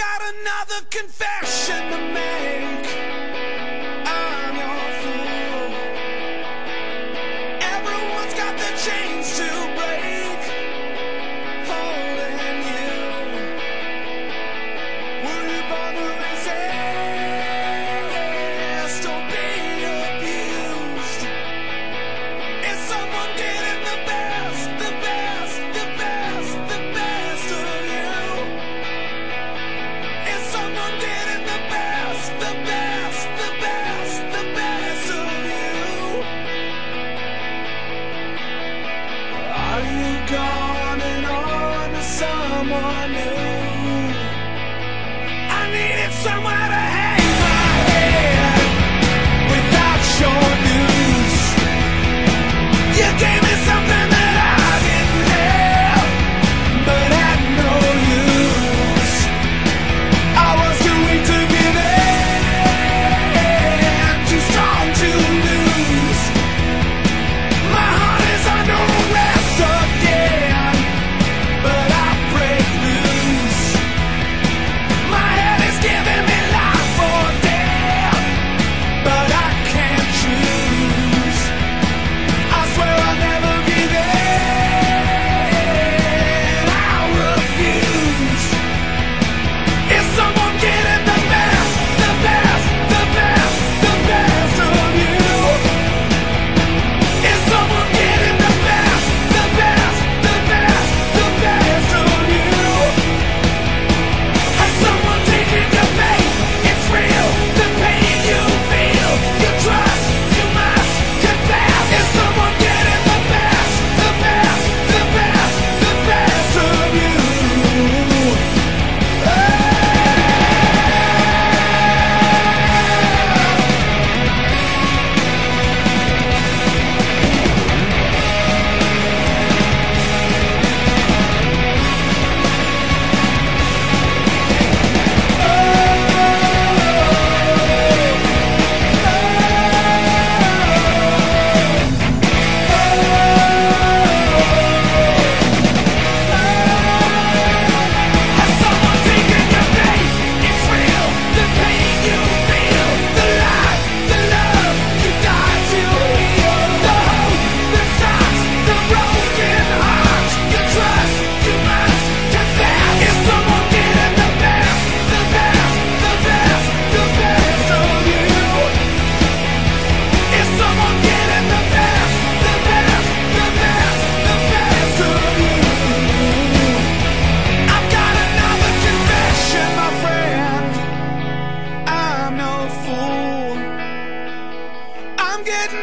got another confession to make. I'm your fool. Everyone's got their change. gone and on to someone new. I needed somewhere to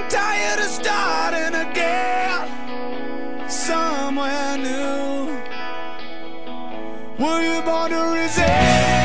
tired of starting again somewhere new. Were you born to resist?